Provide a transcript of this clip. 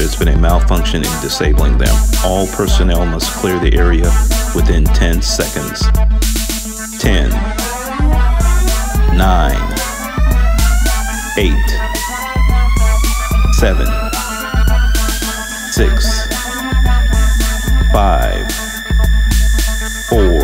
there's been a malfunction in disabling them. All personnel must clear the area within 10 seconds. 10, 9, 8, 7, 6, 5, 4,